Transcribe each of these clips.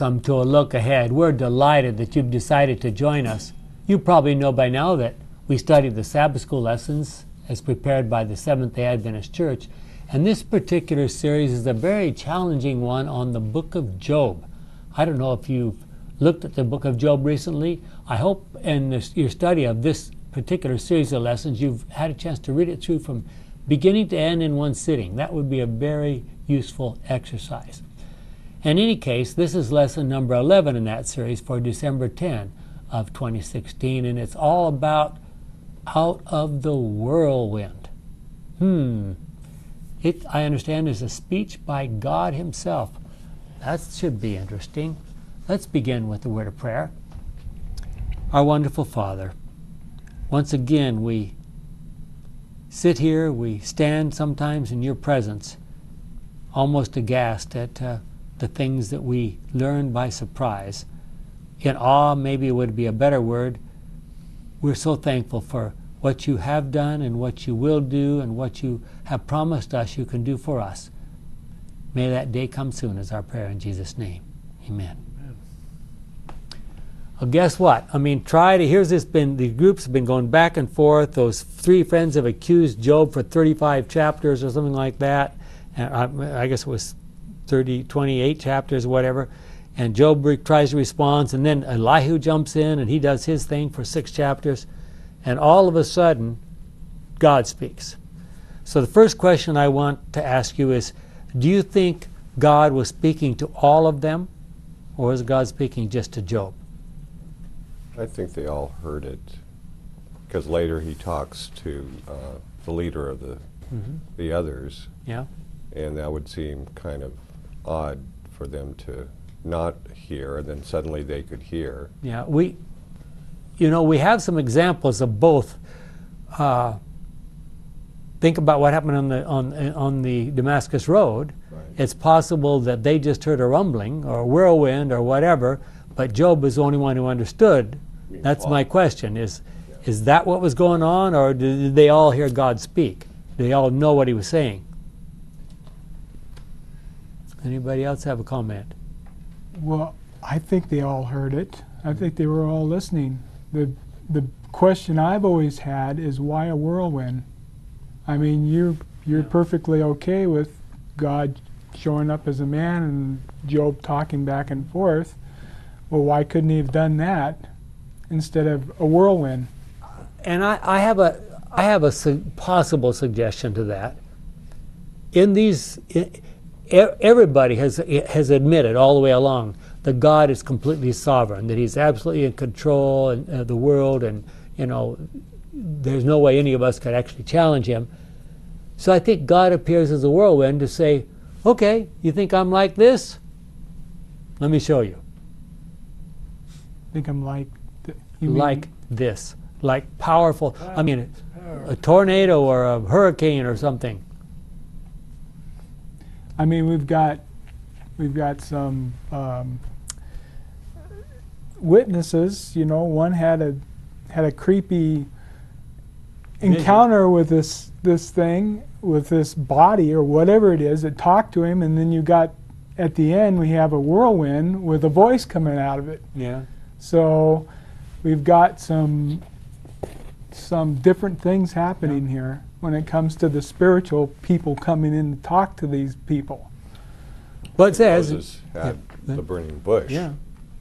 Come to a look ahead. We're delighted that you've decided to join us. You probably know by now that we study the Sabbath School lessons as prepared by the Seventh day Adventist Church, and this particular series is a very challenging one on the book of Job. I don't know if you've looked at the book of Job recently. I hope in this, your study of this particular series of lessons you've had a chance to read it through from beginning to end in one sitting. That would be a very useful exercise. In any case, this is lesson number 11 in that series for December 10 of 2016, and it's all about out of the whirlwind. Hmm. It, I understand, is a speech by God Himself. That should be interesting. Let's begin with the word of prayer. Our wonderful Father, once again we sit here, we stand sometimes in your presence, almost aghast at. Uh, the things that we learn by surprise. In awe, maybe would be a better word. We're so thankful for what you have done and what you will do and what you have promised us you can do for us. May that day come soon, is our prayer in Jesus' name. Amen. Amen. Well, guess what? I mean, try to. Here's this been. The groups have been going back and forth. Those three friends have accused Job for 35 chapters or something like that. And I, I guess it was 30, 28 chapters, whatever. And Job tries to respond, and then Elihu jumps in and he does his thing for six chapters. And all of a sudden, God speaks. So the first question I want to ask you is Do you think God was speaking to all of them, or is God speaking just to Job? I think they all heard it because later he talks to uh, the leader of the mm-hmm. the others. Yeah. And that would seem kind of odd for them to not hear, and then suddenly they could hear. Yeah, we, you know, we have some examples of both. Uh, think about what happened on the on on the Damascus Road. Right. It's possible that they just heard a rumbling or a whirlwind or whatever, but Job was the only one who understood. That's my question: is yeah. is that what was going on, or did they all hear God speak? Did they all know what He was saying? Anybody else have a comment? Well, I think they all heard it. I think they were all listening. The the question I've always had is why a whirlwind? I mean, you're you're yeah. perfectly okay with God showing up as a man and Job talking back and forth. Well, why couldn't he have done that instead of a whirlwind? And I, I have a I have a su- possible suggestion to that. In these in, everybody has, has admitted all the way along that God is completely sovereign, that He's absolutely in control of uh, the world, and you know, there's no way any of us could actually challenge Him. So I think God appears as a whirlwind to say, "Okay, you think I'm like this? Let me show you." think I'm like, th- like this, like powerful. I mean, a tornado or a hurricane or something. I mean, we've got we've got some um, witnesses. You know, one had a had a creepy encounter with this this thing with this body or whatever it is that talked to him, and then you got at the end we have a whirlwind with a voice coming out of it. Yeah. So we've got some some different things happening yeah. here when it comes to the spiritual people coming in to talk to these people. Well, it says Moses had yeah. the burning bush. Yeah.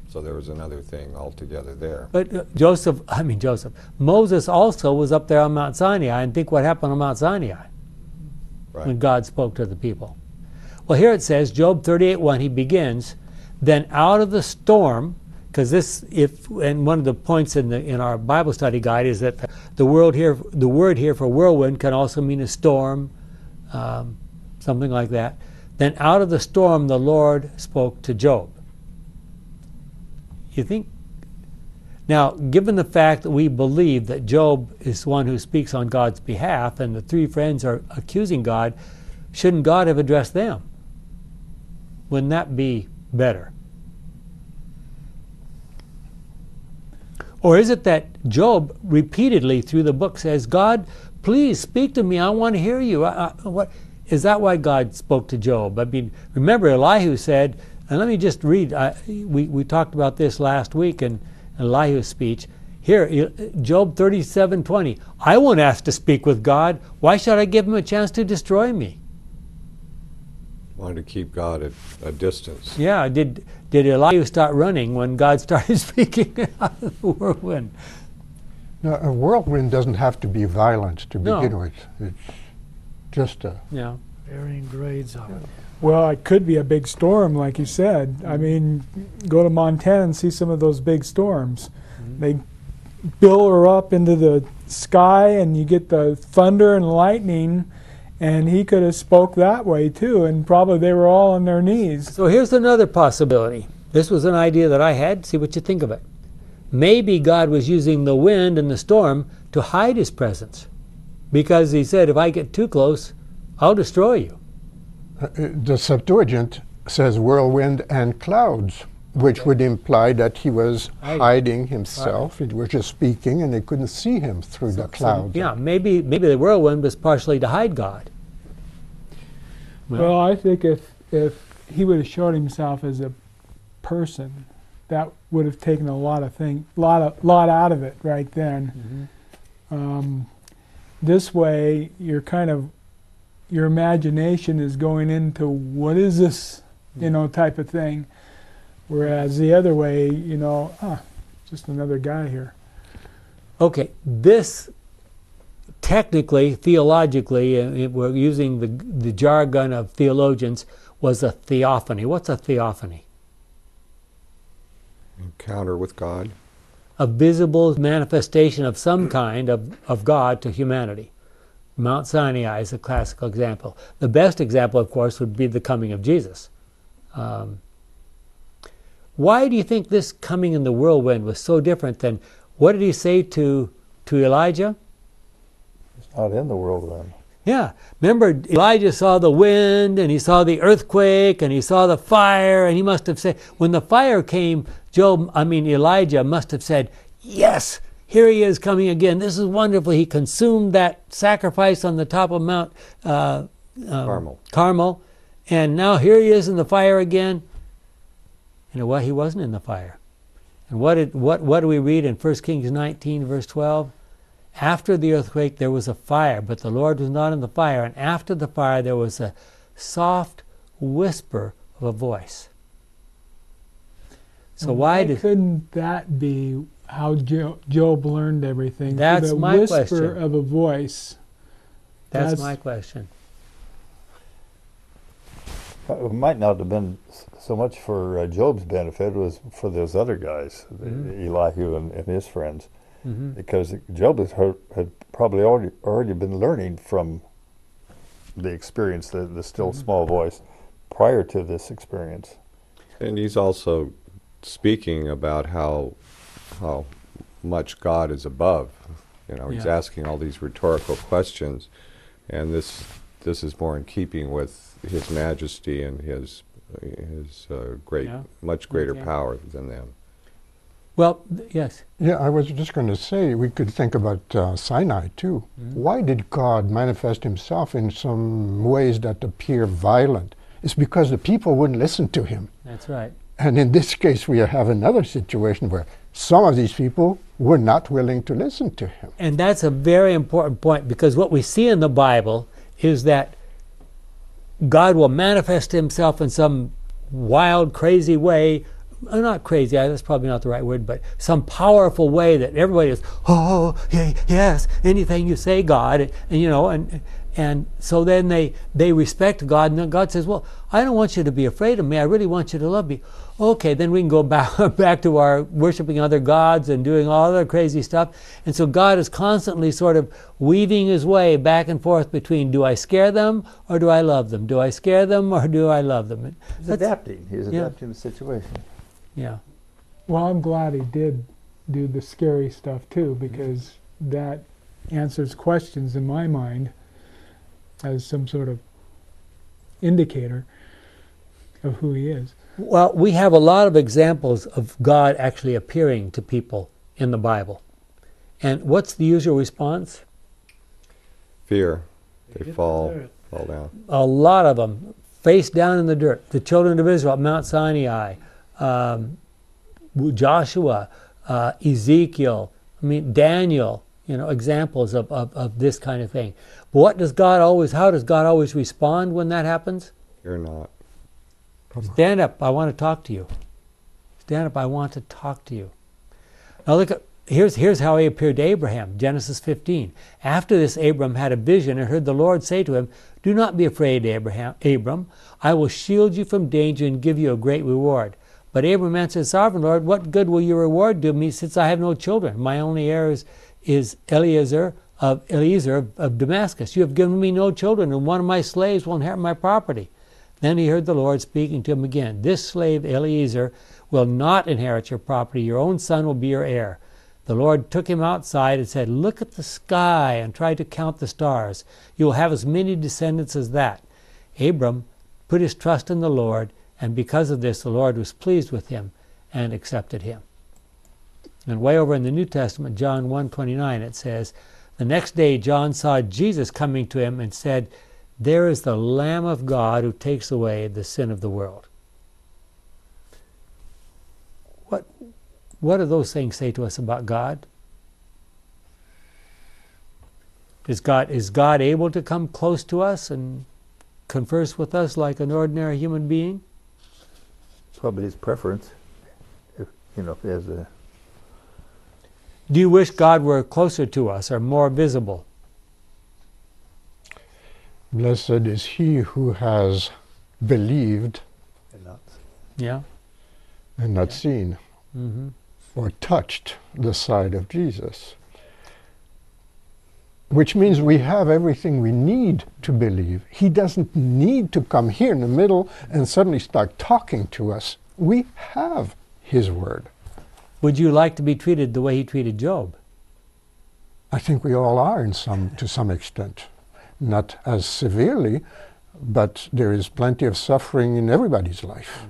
So there was another thing altogether there. But uh, Joseph, I mean Joseph, Moses also was up there on Mount Sinai, and think what happened on Mount Sinai right. when God spoke to the people. Well, here it says, Job 38:1, he begins, then out of the storm because this if and one of the points in the in our Bible study guide is that the word here the word here for whirlwind can also mean a storm, um, something like that. Then out of the storm the Lord spoke to Job. You think now, given the fact that we believe that Job is one who speaks on God's behalf and the three friends are accusing God, shouldn't God have addressed them? Wouldn't that be better? Or is it that Job repeatedly through the book says, God, please speak to me. I want to hear you. I, I, what, is that why God spoke to Job? I mean, remember, Elihu said, And let me just read. I, we, we talked about this last week in Elihu's speech. Here, Job 37 20. I won't ask to speak with God. Why should I give him a chance to destroy me? Wanted to keep God at a distance. Yeah, I did, did Elihu start running when God started speaking out of the whirlwind? No, a whirlwind doesn't have to be violent to No. begin with. It's just a. Yeah. Varying grades of it. Well, it could be a big storm, like you said. I mean, go to Montana and see some of those big storms. Mm-hmm. They bill up into the sky, and you get the thunder and lightning. And he could have spoke that way too, and probably they were all on their knees. So here's another possibility. This was an idea that I had. See what you think of it. Maybe God was using the wind and the storm to hide his presence. Because he said, if I get too close, I'll destroy you. Uh, uh, the Septuagint says whirlwind and clouds, which would imply that he was Hiding. hiding himself. He was just speaking, and they couldn't see him through the clouds. Yeah, maybe maybe the whirlwind was partially to hide God. Well, I think if if he would have showed himself as a person, that would have taken a lot of thing, lot of lot out of it right then. Um, this way, you're kind of your imagination is going into what is this, you know, type of thing. Whereas the other way, you know, ah, just another guy here. Okay, this technically, theologically, uh, it- we're using the, the jargon of theologians, was a theophany. What's a theophany? Encounter with God. A visible manifestation of some kind of, of God to humanity. Mount Sinai is a classical example. The best example, of course, would be the coming of Jesus. Um, why do you think this coming in the whirlwind was so different than what did he say to, to Elijah? Not in the world then. Yeah. Remember, Elijah saw the wind and he saw the earthquake and he saw the fire, and he must have said, when the fire came, Job, I mean, Elijah must have said, Yes, here he is coming again. This is wonderful. He consumed that sacrifice on the top of Mount uh, um, Carmel. Carmel, and now here he is in the fire again. You know what? He wasn't in the fire. And what, did, what, what do we read in 1 Kings 19, verse 12? After the earthquake, there was a fire, but the Lord was not in the fire. And after the fire, there was a soft whisper of a voice. So why did couldn't that be how Jo- Job learned everything? For That's the my whisper question. of a voice. that's, that's- my question. Uh, It might not have been so much for uh, Job's benefit, it was for those other guys, the- Mhm. Elihu and, and his friends, hmm because Job had, had probably already, already been learning from the experience, the, the still Mhm. small voice, prior to this experience. And he's also speaking about how how much God is above. You know, he's asking all these rhetorical questions, and this this is more in keeping with His Majesty and His His uh, great, Yeah. much greater Okay. power than them. Well, yes. Yeah, I was just going to say we could think about uh, Sinai too. Mhm. Why did God manifest Himself in some ways that appear violent? It's because the people wouldn't listen to Him. That's right. And in this case, we have another situation where some of these people were not willing to listen to Him. And that's a very important point because what we see in the Bible is that God will manifest himself in some wild, crazy way. Uh, Not crazy, that's probably not the right word, but some powerful way that everybody is, oh, yeah, yes, anything you say, God. And, and, you know, and, and so then they, they respect God, and then God says, well, I don't want you to be afraid of me. I really want you to love me. Okay, then we can go back, back to our worshiping other gods and doing all other crazy stuff. And so God is constantly sort of weaving his way back and forth between do I scare them or do I love them? Do I scare them or do I love them? He's that's- adapting. He's yeah. adapting the situation. Yeah. Well, I'm glad he did do the scary stuff too, mm-hmm. because that answers questions in my mind as some sort of indicator of who he is. Well, we have a lot of examples of God actually appearing to people in the Bible. And what's the usual response? Fear. They hit the fall earth. fall down. A lot of them face down in the dirt. The children of Israel at Mount Sinai, um, Joshua, uh, Ezekiel, I mean, Daniel, you know, examples of, of, of this kind of thing. But what does God always, how does God always respond when that happens? You're not. Stand up, I want to talk to you. Stand up, I want to talk to you. Now look at here's here's how he appeared to Abraham, Genesis 15. After this Abram had a vision and heard the Lord say to him, "Do not be afraid, Abraham, Abram. I will shield you from danger and give you a great reward." But Abram answered, Sovereign Lord, what good will your reward do me since I have no children? My only heir is, is Eliezer of Eliezer of, of Damascus. You have given me no children, and one of my slaves will inherit my property. Then he heard the Lord speaking to him again. This slave, Eliezer, will not inherit your property. Your own son will be your heir. The Lord took him outside and said, Look at the sky and try to count the stars. You will have as many descendants as that. Abram put his trust in the Lord, and because of this, the Lord was pleased with him and accepted him. And way over in the New Testament, John 1:29, it says, The next day John saw Jesus coming to him and said, There is the Lamb of God who takes away the sin of the world. What, what do those things say to us about God? Is God, is God able to come close to us and converse with us like an ordinary human being? Probably his preference. If, you know, if he has a Do you wish God were closer to us or more visible? Blessed is he who has believed and not Yeah. and not seen hmm or touched the side of Jesus. Which means we have everything we need to believe. He doesn't need to come here in the middle and suddenly start talking to us. We have His Word. Would you like to be treated the way he treated Job? I think we all are in some, to some extent. Not as severely, but there is plenty of suffering in everybody's life.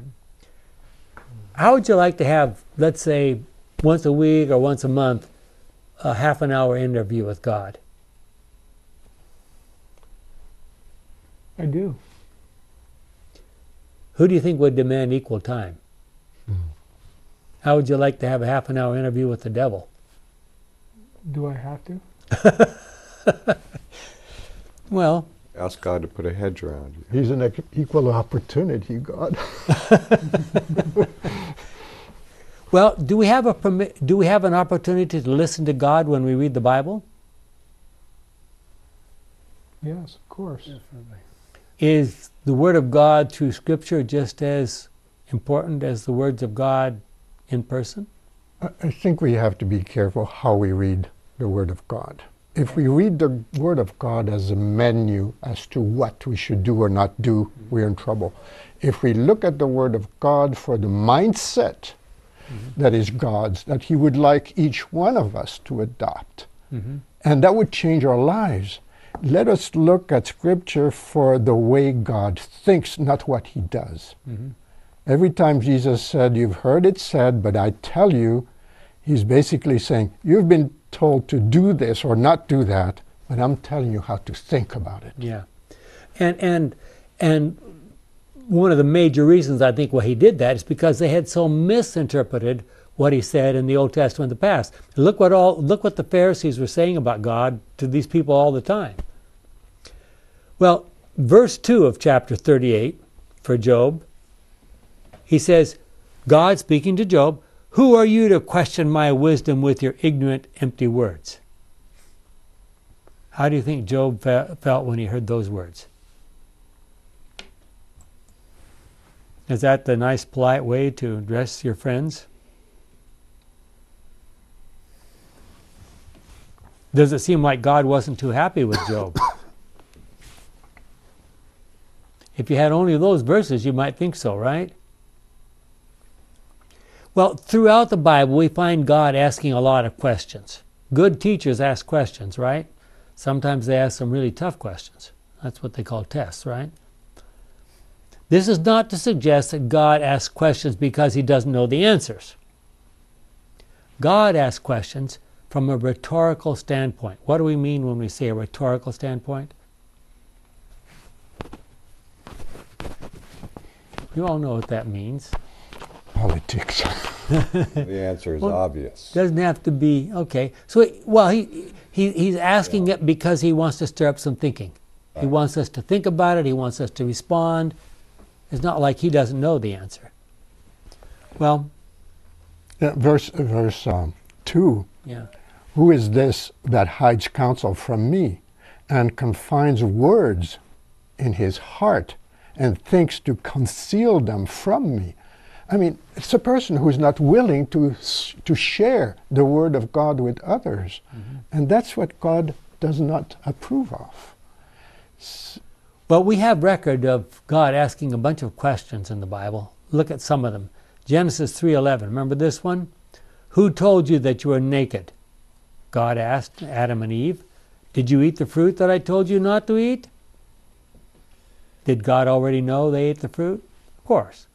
How would you like to have, let's say, once a week or once a month, a half an hour interview with God? I do. Who do you think would demand equal time? Hmm. How would you like to have a half an hour interview with the devil? Do I have to? Well, Ask God to put a hedge around you. He's an equ- equal opportunity God. well, do we have a permi- do we have an opportunity to listen to God when we read the Bible? Yes, of course. Is the Word of God through Scripture just as important as the words of God in person? I I think we have to be careful how we read the Word of God. If we read the Word of God as a menu as to what we should do or not do, we're in trouble. If we look at the Word of God for the mindset mm-hmm. that is God's, that He would like each one of us to adopt, mm-hmm. and that would change our lives. Let us look at Scripture for the way God thinks, not what He does. Mm-hmm. Every time Jesus said, You've heard it said, but I tell you, He's basically saying, You've been told to do this or not do that, but I'm telling you how to think about it. Yeah, and and and one of the major reasons I think why he did that is because they had so misinterpreted what he said in the Old Testament in the past. Look what all look what the Pharisees were saying about God to these people all the time. Well, verse two of chapter thirty-eight for Job, he says, God speaking to Job, "Who are you to question my wisdom with your ignorant, empty words?" How do you think Job felt when he heard those words? Is that the nice, polite way to address your friends? Does it seem like God wasn't too happy with Job? if you had only those verses, you might think so, right? Well, throughout the Bible, we find God asking a lot of questions. Good teachers ask questions, right? Sometimes they ask some really tough questions. That's what they call tests, right? This is not to suggest that God asks questions because he doesn't know the answers. God asks questions from a rhetorical standpoint. What do we mean when we say a rhetorical standpoint? You all know what that means. Politics. The answer is Well, obvious. Doesn't have to be okay. So, well, he, he he's asking it because he wants to stir up some thinking. He wants us to think about it. He wants us to respond. It's not like he doesn't know the answer. Well, Yeah, verse verse um, two. yeah, Who is this that hides counsel from me, and confines words in his heart, and thinks to conceal them from me? I mean, it's a person who is not willing to to share the word of God with others, mm-hmm. and that's what God does not approve of. Well, we have record of God asking a bunch of questions in the Bible. Look at some of them. Genesis 3:11. Remember this one? Who told you that you were naked? God asked Adam and Eve. Did you eat the fruit that I told you not to eat? Did God already know they ate the fruit? Of course.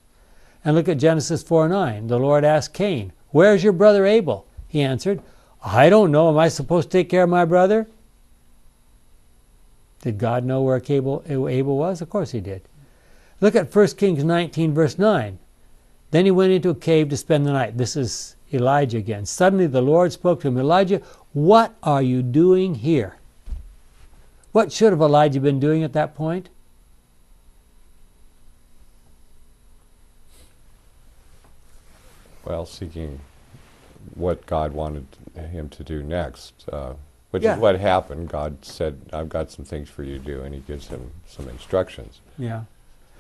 And look at Genesis 4:9. The Lord asked Cain, "Where's your brother Abel?" He answered, "I don't know. Am I supposed to take care of my brother?" Did God know where Abel, Abel was? Of course he did. Look at 1 Kings 19, verse 9. Then he went into a cave to spend the night. This is Elijah again. Suddenly the Lord spoke to him Elijah, what are you doing here? What should have Elijah been doing at that point? Well, seeking what God wanted him to do next, uh, which Yeah. is what happened. God said, "I've got some things for you to do," and He gives him some instructions. Yeah.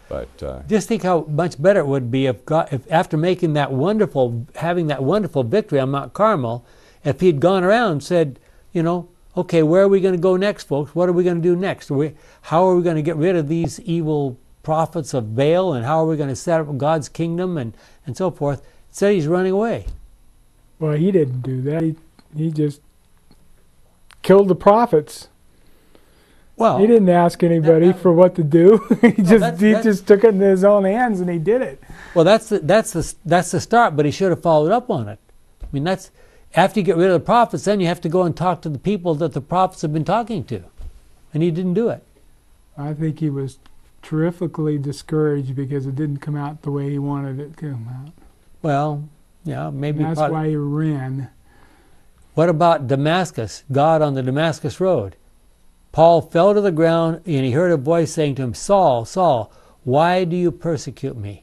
But uh, Just think how much better it would be if, God, if after making that wonderful, having that wonderful victory on Mount Carmel, if he'd gone around and said, you know, okay, where are we going to go next, folks? What are we going to do next? Are we, how are we going to get rid of these evil prophets of Baal, and how are we going to set up God's kingdom, and, and so forth? Instead, he's running away. Well, he didn't do that. He he just killed the prophets. Well, He didn't ask anybody that- for what to do. he just that's- he that's- just took it in his own hands and he did it. Well, that's the, that's the that's the start, but he should have followed up on it. I mean, that's after you get rid of the prophets, then you have to go and talk to the people that the prophets have been talking to, and he didn't do it. I think he was terrifically discouraged because it didn't come out the way he wanted it to come out. Well, yeah, maybe. And that's why he ran. What about Damascus? God on the Damascus road. Paul fell to the ground, and he heard a voice saying to him, "Saul, Saul, why do you persecute me?"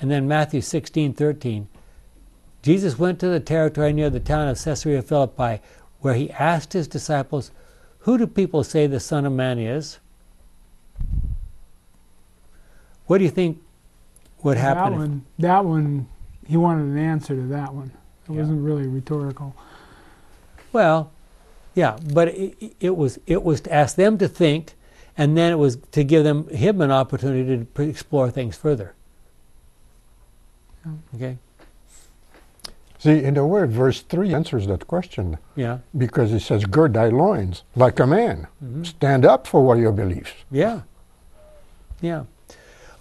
And then Matthew sixteen thirteen. Jesus went to the territory near the town of Caesarea Philippi, where he asked his disciples, Who do people say the Son of Man is? What do you think would happen? That one, that one, he wanted an answer to that one. It Yeah. wasn't really rhetorical. Well, yeah, but it, it was it was to ask them to think, and then it was to give them him an opportunity to explore things further. Okay. See, in the word, verse 3 answers that question Yeah. because it says, Gird thy loins like a man. Mhm. Stand up for what your beliefs. Yeah. Yeah.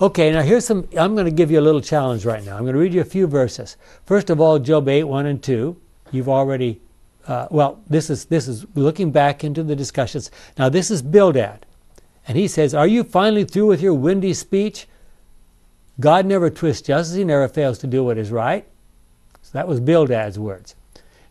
Okay, now here's some. I'm going to give you a little challenge right now. I'm going to read you a few verses. First of all, Job 8, 1 and 2. You've already, uh, well, this is, this is looking back into the discussions. Now, this is Bildad. And he says, Are you finally through with your windy speech? God never twists justice, he never fails to do what is right. That was Bildad's words.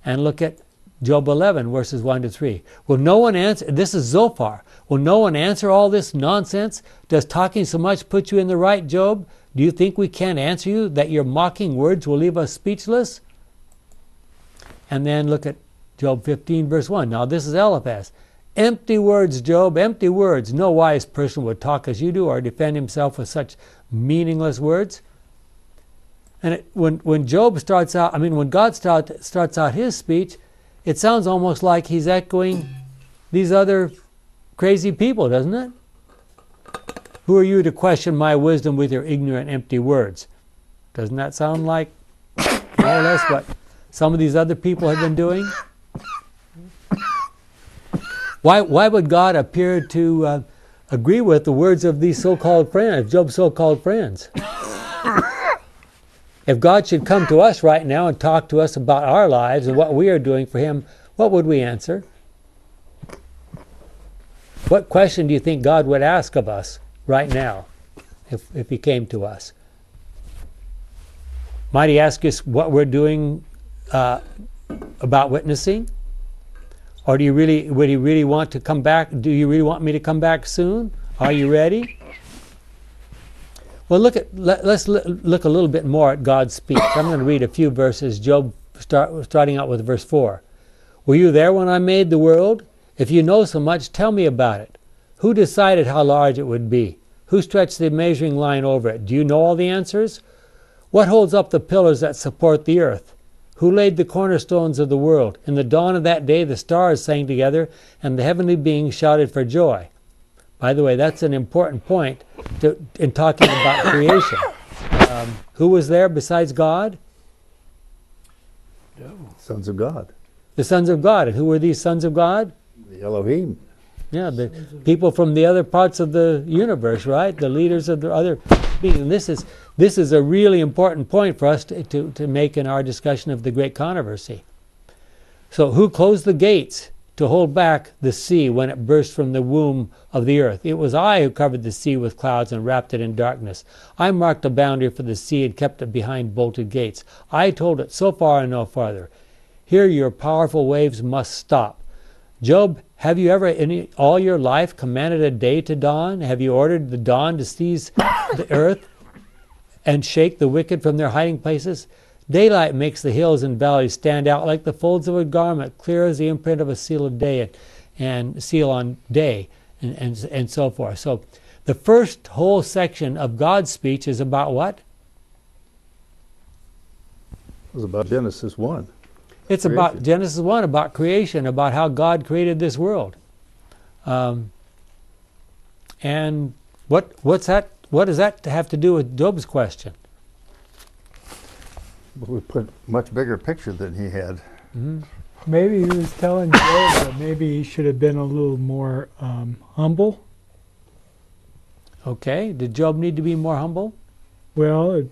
And look at Job 11, verses 1 to 3. Will no one answer? This is Zophar. Will no one answer all this nonsense? Does talking so much put you in the right, Job? Do you think we can't answer you, that your mocking words will leave us speechless? And then look at Job 15, verse 1. Now, this is Eliphaz. Empty words, Job, empty words. No wise person would talk as you do or defend himself with such meaningless words. And it, when, when Job starts out, I mean, when God start, starts out his speech, it sounds almost like he's echoing these other crazy people, doesn't it? Who are you to question my wisdom with your ignorant, empty words? Doesn't that sound like more or less what some of these other people have been doing? Why, why would God appear to uh, agree with the words of these so called friends, Job's so called friends? If God should come to us right now and talk to us about our lives and what we are doing for Him, what would we answer? What question do you think God would ask of us right now? if, if he came to us. Might he ask us what we're doing uh, about witnessing? Or do you really would he really want to come back? Do you really want me to come back soon? Are you ready? Well, look at let, us look a little bit more at God's speech. I'm going to read a few verses. Job start, starting out with verse four. Were you there when I made the world? If you know so much, tell me about it. Who decided how large it would be? Who stretched the measuring line over it? Do you know all the answers? What holds up the pillars that support the earth? Who laid the cornerstones of the world? In the dawn of that day, the stars sang together, and the heavenly beings shouted for joy. By the way, that's an important point to, in talking about creation. Um, who was there besides God? Sons of God. The sons of God. And who were these sons of God? The Elohim. Yeah, the people from the other parts of the universe, right? The leaders of the other beings. And this is this is a really important point for us to, to, to make in our discussion of the great controversy. So, who closed the gates to hold back the sea when it burst from the womb of the earth? It was I who covered the sea with clouds and wrapped it in darkness. I marked a boundary for the sea and kept it behind bolted gates. I told it so far and no farther. Here your powerful waves must stop. Job, have you ever in all your life commanded a day to dawn? Have you ordered the dawn to seize the earth and shake the wicked from their hiding places? Daylight makes the hills and valleys stand out like the folds of a garment, clear as the imprint of a seal of day and, and seal on day, and, and, and so forth. So the first whole section of God's speech is about what? It was about Genesis 1. It's creation. about Genesis 1, about creation, about how God created this world. Um, and what what's that? What does that have to do with Job's question? We put much bigger picture than he had. Mm-hmm. Maybe he was telling Job that maybe he should have been a little more um, humble. Okay. Did Job need to be more humble? Well, it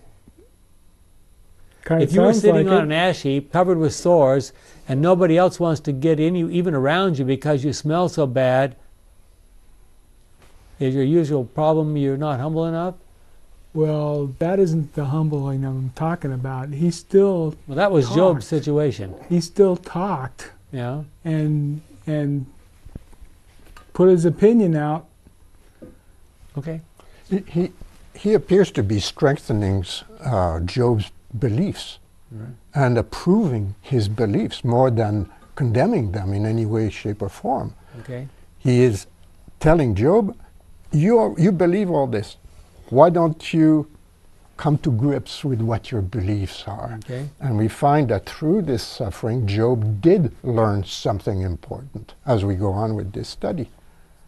Kind if you were sitting like on it. an ash heap covered with sores and nobody else wants to get in you, even around you because you smell so bad, is your usual problem you're not humble enough? Well, that isn't the humbling I'm talking about. He still Well, that was talked. Job's situation. He still talked. Yeah. And and put his opinion out. Okay. He he, he appears to be strengthening uh, Job's beliefs right. and approving his beliefs more than condemning them in any way, shape, or form. Okay. He is telling Job, you, are, you believe all this. Why don't you come to grips with what your beliefs are? Okay. And we find that through this suffering, Job did learn something important as we go on with this study.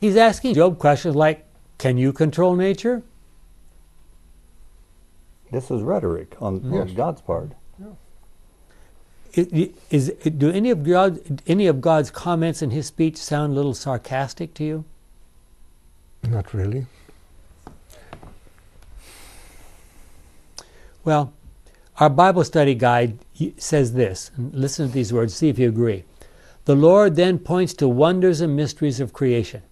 He's asking Job questions like Can you control nature? This is rhetoric on, yes. on God's part. Is, do any of God, any of God's comments in His speech sound a little sarcastic to you? Not really. Well, our Bible study guide says this. listen to these words, see if you agree. The Lord then points to wonders and mysteries of creation.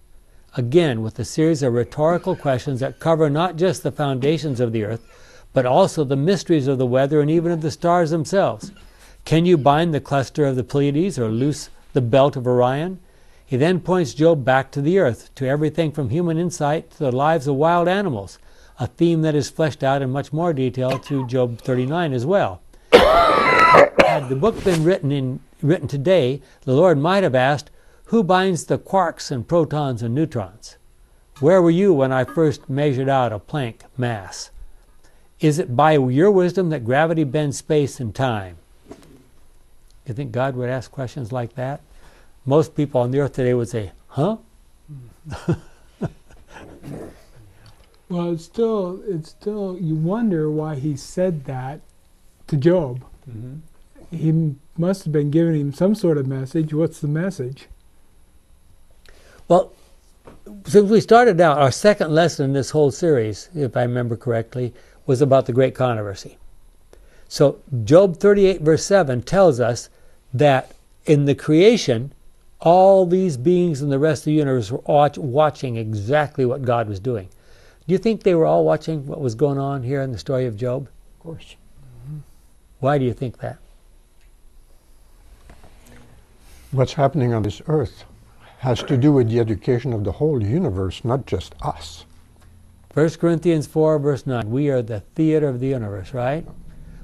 Again, with a series of rhetorical questions that cover not just the foundations of the earth, but also the mysteries of the weather and even of the stars themselves. Can you bind the cluster of the Pleiades or loose the belt of Orion? He then points Job back to the earth, to everything from human insight to the lives of wild animals, a theme that is fleshed out in much more detail through Job 39 as well. Had the book been written in written today, the Lord might have asked, Who binds the quarks and protons and neutrons? Where were you when I first measured out a Planck mass? Is it by your wisdom that gravity bends space and time? You think God would ask questions like that? Most people on the earth today would say, huh? well, it's still, it's still, you wonder why he said that to Job. Mm-hmm. He must have been giving him some sort of message. What's the message? Well, since we started out, our second lesson in this whole series, if I remember correctly, was about the great controversy. So, Job 38, verse 7 tells us that in the creation, all these beings in the rest of the universe were watch, watching exactly what God was doing. Do you think they were all watching what was going on here in the story of Job? Of course. Mm-hmm. Why do you think that? What's happening on this earth has to do with the education of the whole universe, not just us. 1 Corinthians 4, verse 9. We are the theater of the universe, right?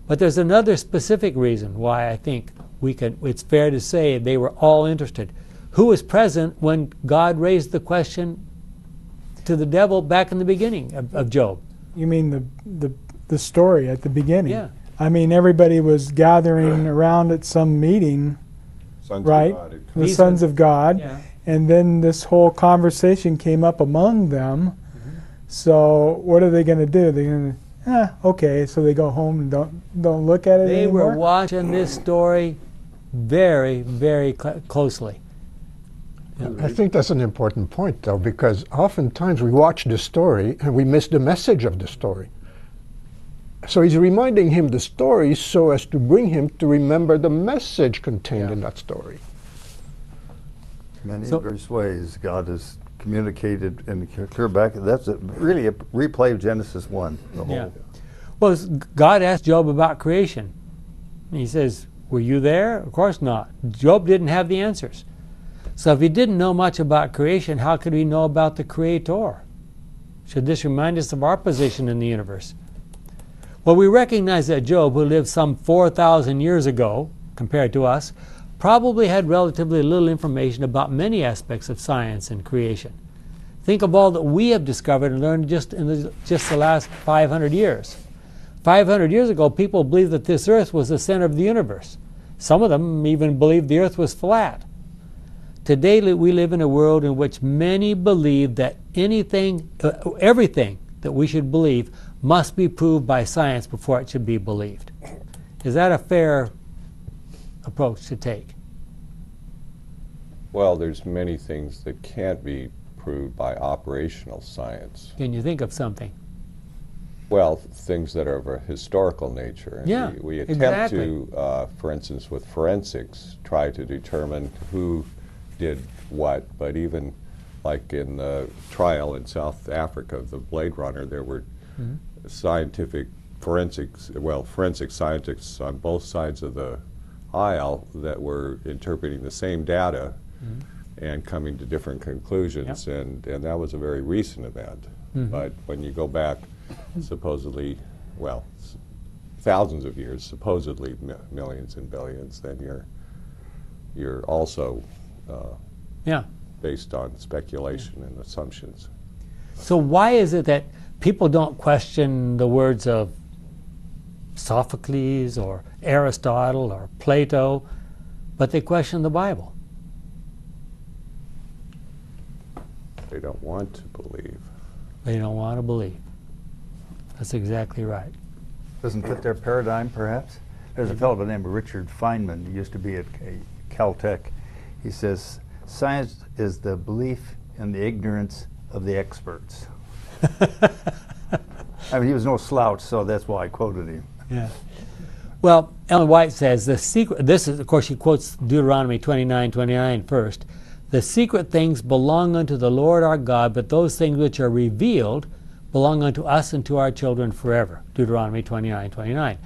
But there's another specific reason why I think we can, it's fair to say they were all interested. Who was present when God raised the question to the devil back in the beginning of, of Job? You mean the, the the story at the beginning? Yeah. I mean, everybody was gathering around at some meeting, Sons of Right. God the These sons of God, Yeah. and then this whole conversation came up among them. So what are they going to do? They're going to, eh, okay. So they go home and don't don't look at it They anymore. were watching this story very, very cl- closely. I think that's an important point, though, because oftentimes we watch the story and we miss the message of the story. So he's reminding him the story so as to bring him to remember the message contained Yeah. in that story. Many So- various ways God has communicated and c- clear back. That's a, really a replay of Genesis 1. The whole. Yeah. Well, God asked Job about creation. He says, Were you there? Of course not. Job didn't have the answers. So if he didn't know much about creation, how could we know about the Creator? Should this remind us of our position in the universe? Well, we recognize that Job, who lived some 4,000 years ago compared to us, probably had relatively little information about many aspects of science and creation. Think of all that we have discovered and learned just in the, just the last 500 years. 500 years ago, people believed that this earth was the center of the universe. Some of them even believed the earth was flat. Today, we live in a world in which many believe that anything, uh, everything that we should believe must be proved by science before it should be believed. Is that a fair approach to take? Well, there's many things that can't be proved by operational science. Can you think of something? Well, things that are of a historical nature. And Yeah, we, we attempt exactly. to, uh, for instance, with forensics, try to determine who did what. But even like in the trial in South Africa of the Blade Runner, there were Mm-hmm. scientific forensics, well, forensic scientists on both sides of the aisle that were interpreting the same data Mm-hmm. and coming to different conclusions. And, and that was a very recent event. Mhm. But when you go back supposedly, well, s- thousands of years, supposedly mi- millions and billions, then you're, you're also uh, Yeah. based on speculation and assumptions. So why is it that people don't question the words of Sophocles or Aristotle or Plato, but they question the Bible? They don't want to believe. They don't want to believe. That's exactly right. Doesn't fit their paradigm, perhaps. There's a fellow by the name of Richard Feynman, who used to be at Caltech. He says, Science is the belief in the ignorance of the experts. I mean, he was no slouch, so that's why I quoted him. Yeah. Well, Ellen White says the secret. This is, of course, she quotes Deuteronomy 29, 29 first. The secret things belong unto the Lord our God, but those things which are revealed belong unto us and to our children forever. Deuteronomy 29, 29.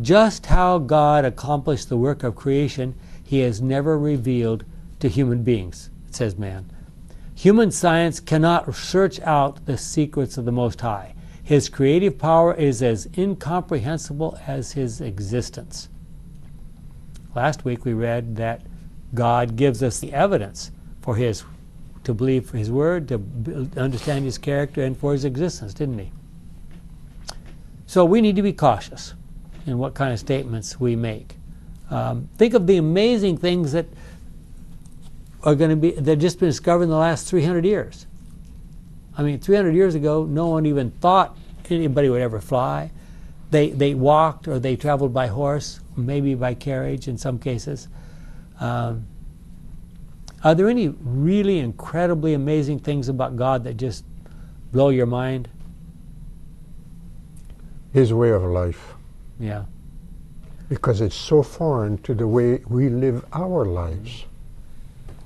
Just how God accomplished the work of creation, He has never revealed to human beings, says man. Human science cannot search out the secrets of the Most High. His creative power is as incomprehensible as his existence. Last week we read that God gives us the evidence for his to believe his word, to understand his character, and for his existence, didn't he? So we need to be cautious in what kind of statements we make. Um, think of the amazing things that are going to be they've just been discovered in the last 300 years. I mean, 300 years ago, no one even thought anybody would ever fly. They, they walked or they traveled by horse, maybe by carriage in some cases. Um, are there any really incredibly amazing things about God that just blow your mind? His way of life, Yeah. because it's so foreign to the way we live our lives.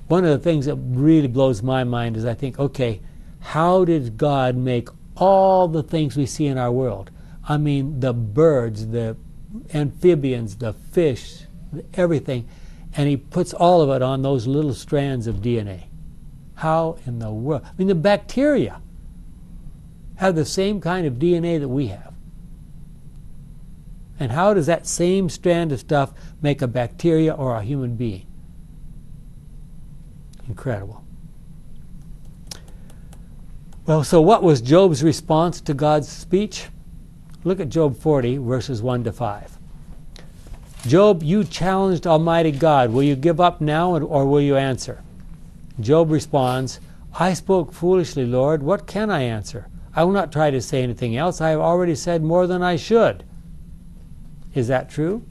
One of the things that really blows my mind is I think, okay, how did God make all the things we see in our world. I mean, the birds, the amphibians, the fish, everything. And he puts all of it on those little strands of DNA. How in the world? I mean, the bacteria have the same kind of DNA that we have. And how does that same strand of stuff make a bacteria or a human being? Incredible. Well, so what was Job's response to God's speech? Look at Job 40, verses 1 to 5. Job, you challenged Almighty God. Will you give up now or will you answer? Job responds, I spoke foolishly, Lord. What can I answer? I will not try to say anything else. I have already said more than I should. Is that true?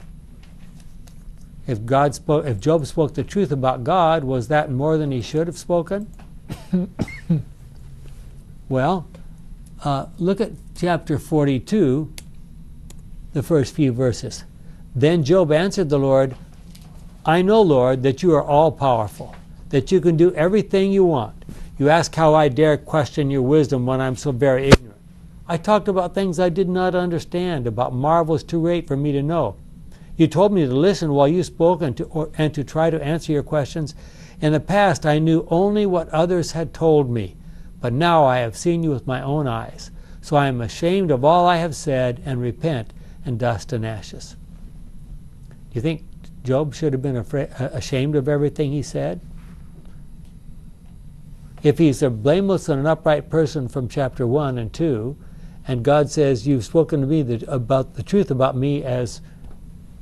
If God spoke, if Job spoke the truth about God, was that more than he should have spoken? well, uh, look at chapter 42, the first few verses. Then Job answered the Lord, I know, Lord, that you are all powerful, that you can do everything you want. You ask how I dare question your wisdom when I'm so very ignorant. I talked about things I did not understand, about marvels too great for me to know. You told me to listen while you spoke and to, or, and to try to answer your questions. In the past, I knew only what others had told me, but now I have seen you with my own eyes. So I am ashamed of all I have said and repent in dust and ashes. Do you think Job should have been afraid, uh, ashamed of everything he said? If he's a blameless and an upright person from chapter 1 and 2, and God says, You've spoken to me about the truth about me as,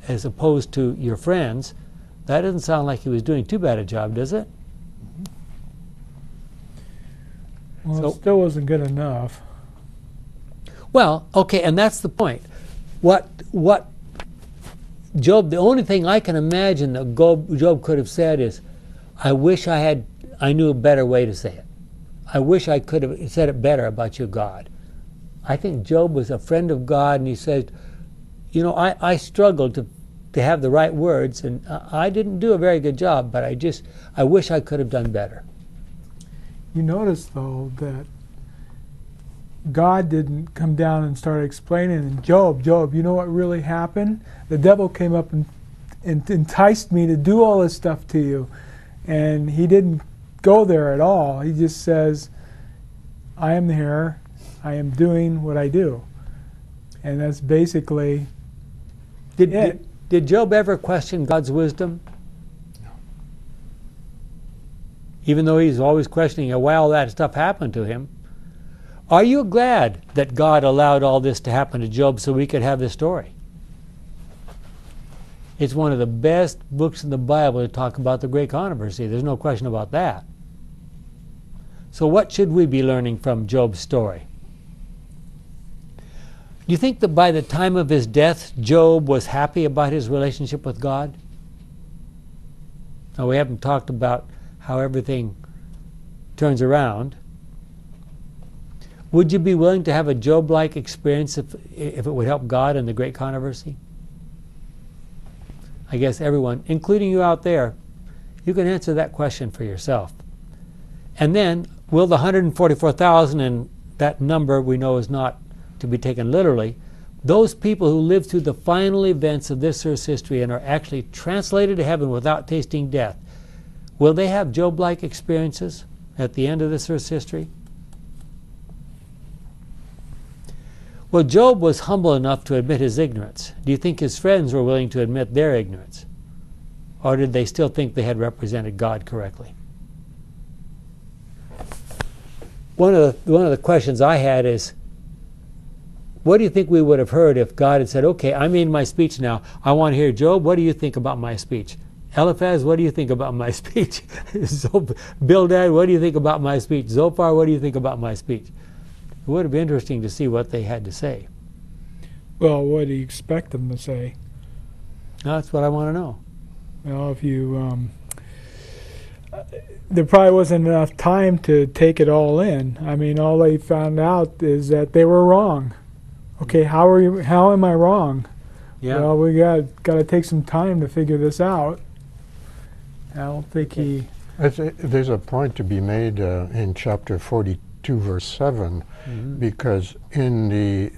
as opposed to your friends, that doesn't sound like he was doing too bad a job, does it? Well, So- it still wasn't good enough. Well, okay, and that's the point. What what Job? The only thing I can imagine that Job, Job could have said is, "I wish I had I knew a better way to say it. I wish I could have said it better about your God." I think Job was a friend of God, and he said, "You know, I, I struggled to to have the right words, and I I didn't do a very good job, but I just I wish I could have done better." You notice though that God didn't come down and start explaining. And Job, Job, you know what really happened? The devil came up and, and enticed me to do all this stuff to you, and he didn't go there at all. He just says, "I am here. I am doing what I do," and that's basically Did, Yeah. did, did Job ever question God's wisdom? No. Even though he's always questioning why all that stuff happened to him. Are you glad that God allowed all this to happen to Job so we could have this story? It's one of the best books in the Bible to talk about the great controversy. There's no question about that. So, what should we be learning from Job's story? Do you think that by the time of his death, Job was happy about his relationship with God? Now, we haven't talked about how everything turns around. Would you be willing to have a Job like experience if, if it would help God in the great controversy? I guess everyone, including you out there, you can answer that question for yourself. And then, will the 144,000, and that number we know is not to be taken literally, those people who live through the final events of this earth's history and are actually translated to heaven without tasting death, will they have Job like experiences at the end of this earth's history? Well, Job was humble enough to admit his ignorance. Do you think his friends were willing to admit their ignorance? Or did they still think they had represented God correctly? One of the, one of the questions I had is what do you think we would have heard if God had said, Okay, I made my speech now. I want to hear Job, what do you think about my speech? Eliphaz, what do you think about my speech? Bildad, what do you think about my speech? Zophar, what do you think about my speech? It would have been interesting to see what they had to say. well, what do you expect them to say? That's what I want to know. Well, if you, um, uh, there probably wasn't enough time to take it all in. I mean, all they found out is that they were wrong. Okay, how are you? How am I wrong? Yeah. Well, we got got to take some time to figure this out. I don't think he. It's a- there's a point to be made uh, in chapter 42 verse 7, because in the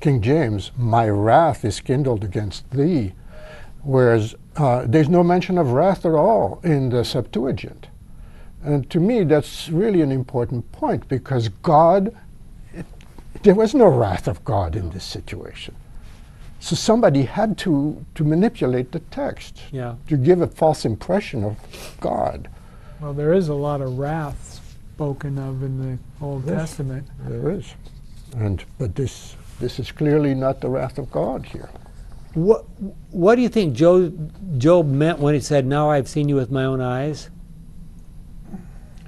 King James, my wrath is kindled against thee, whereas uh, there's no mention of wrath at all in the Septuagint. And to me, that's really an important point because God, it, there was no wrath of God in this situation. So somebody had to, to manipulate the text Yeah. to give a false impression of God. Well, there is a lot of wrath spoken of in the Old Yes. Testament. There is. And but this this is clearly not the wrath of God here. What What do you think Job, Job meant when he said, "Now I've seen you with my own eyes"?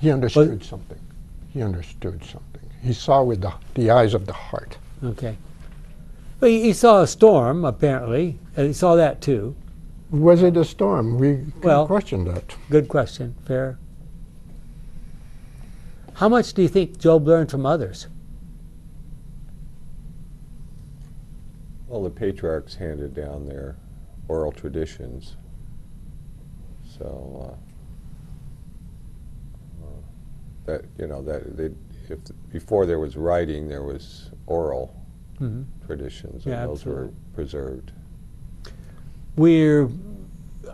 He understood something. He understood something. He saw with the, the eyes of the heart. Okay. Well, he, he saw a storm. Apparently, he saw that too. Was it a storm? We can Well- question that. Good question. Fair. How much do you think Job learned from others? Well, the patriarchs handed down their oral traditions. So uh, uh, that you know that they, if before there was writing, there was oral Mhm. traditions, Yeah, and those were preserved. We're.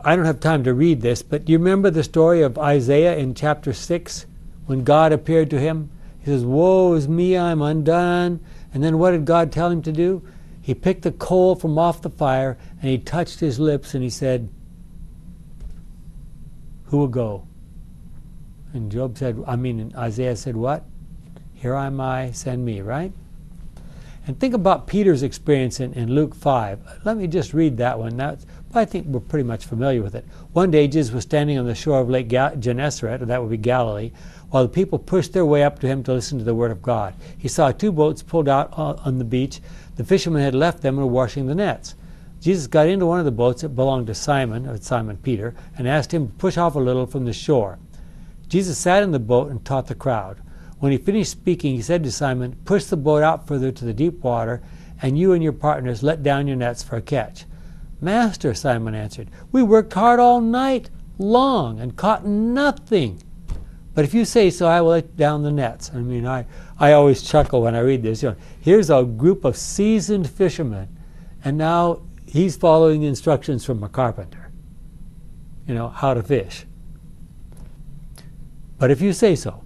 I don't have time to read this, but you remember the story of Isaiah in chapter six when God appeared to him? He says, "Woe is me! I'm undone." And then what did God tell him to do? He picked the coal from off the fire and he touched his lips and he said, Who will go? And Job said, I mean, Isaiah said, What? Here I am I, send me, right? And think about Peter's experience in, in Luke 5. Let me just read that one. That's, I think we're pretty much familiar with it. One day, Jesus was standing on the shore of Lake Gennesaret, or that would be Galilee, while the people pushed their way up to him to listen to the word of God. He saw two boats pulled out on, on the beach. The fishermen had left them and were washing the nets. Jesus got into one of the boats that belonged to Simon, or Simon Peter, and asked him to push off a little from the shore. Jesus sat in the boat and taught the crowd. When he finished speaking, he said to Simon, Push the boat out further to the deep water, and you and your partners let down your nets for a catch. Master, Simon answered, we worked hard all night long and caught nothing. But if you say so, I will let down the nets. I mean, I, I always chuckle when I read this. You know, here's a group of seasoned fishermen, and now he's following instructions from a carpenter, you know, how to fish. But if you say so,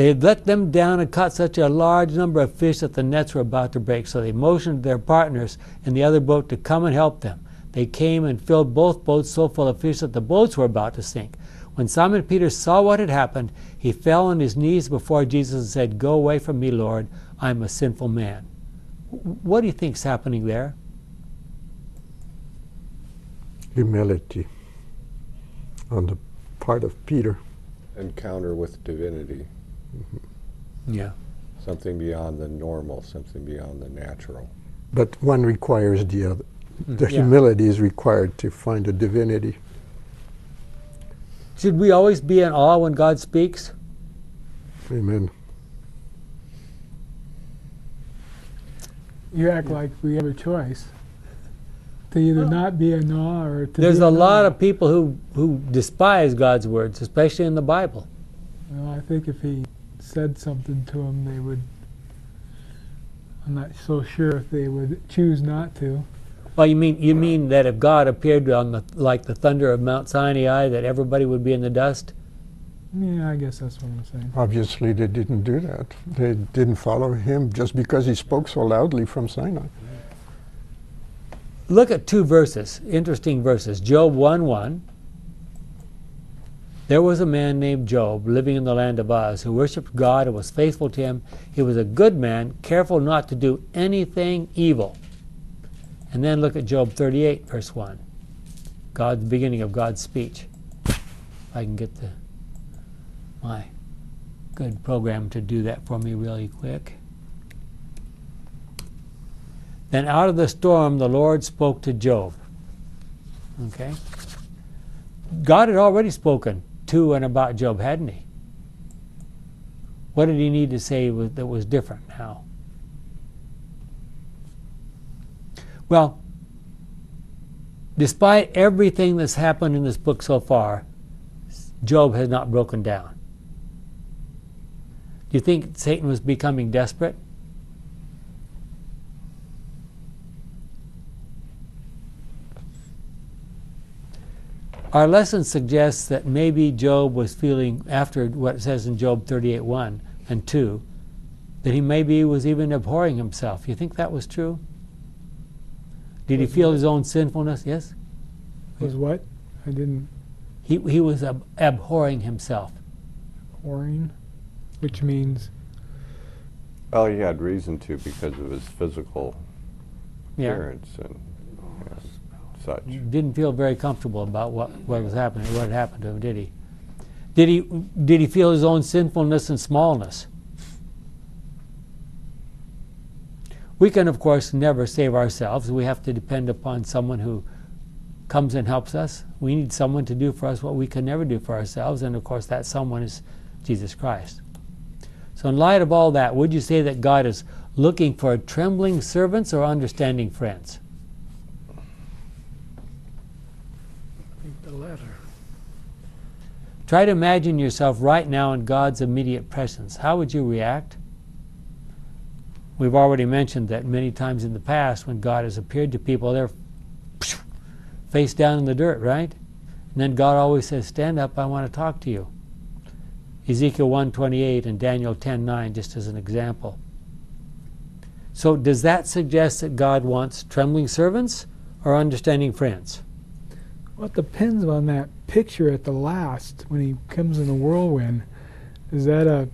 they had let them down and caught such a large number of fish that the nets were about to break. So they motioned their partners in the other boat to come and help them. They came and filled both boats so full of fish that the boats were about to sink. When Simon Peter saw what had happened, he fell on his knees before Jesus and said, Go away from me, Lord, I'm a sinful man. What do you think's happening there? Humility on the part of Peter. Encounter with divinity, Mm-hmm. Yeah. something beyond the normal, something beyond the natural. But one requires the other. Mm-hmm. The Yeah. humility is required to find a divinity. Should we always be in awe when God speaks? Amen. You act like we have a choice to either not be in awe or to. There's be a in lot awe. of people who, who despise God's words, especially in the Bible. Well, I think if he said something to them, they would. I'm not so sure if they would choose not to. Well, you mean you mean that if God appeared on the like the thunder of Mount Sinai, that everybody would be in the dust? Yeah, I guess that's what I'm saying. Obviously, they didn't do that. They didn't follow him just because he spoke so loudly from Sinai. Look at two verses, interesting verses. Job 1 1. There was a man named Job living in the land of Uz who worshiped God and was faithful to him. He was a good man, careful not to do anything evil. And then look at Job 38, verse 1. God, the beginning of God's speech. If I can get the my good program to do that for me really quick. Then out of the storm the Lord spoke to Job. Okay? God had already spoken to and about Job, hadn't he? What did he need to say that was different now? Well, despite everything that's happened in this book so far, Job has not broken down. Do you think Satan was becoming desperate? Our lesson suggests that maybe Job was feeling, after what it says in Job 38 1 and 2, that he maybe was even abhorring himself. You think that was true? Did he feel what? his own sinfulness? Yes? Was what? I didn't. He, he was ab- abhorring himself. Abhorring? which means Well, he had reason to because of his physical Yeah. appearance and yeah, such. Didn't feel very comfortable about what, what was happening, what had happened to him, did he? Did he did he feel his own sinfulness and smallness? We can, of course, never save ourselves. We have to depend upon someone who comes and helps us. We need someone to do for us what we can never do for ourselves, and of course, that someone is Jesus Christ. So, in light of all that, would you say that God is looking for trembling servants or understanding friends? the letter. Try to imagine yourself right now in God's immediate presence. How would you react? We've already mentioned that many times in the past when God has appeared to people, they're face down in the dirt, right? And then God always says, "Stand up, I want to talk to you." Ezekiel 1:28 and Daniel 10:9 just as an example. So does that suggest that God wants trembling servants or understanding friends? Well, it depends on that picture at the last when he comes in a whirlwind. Is that a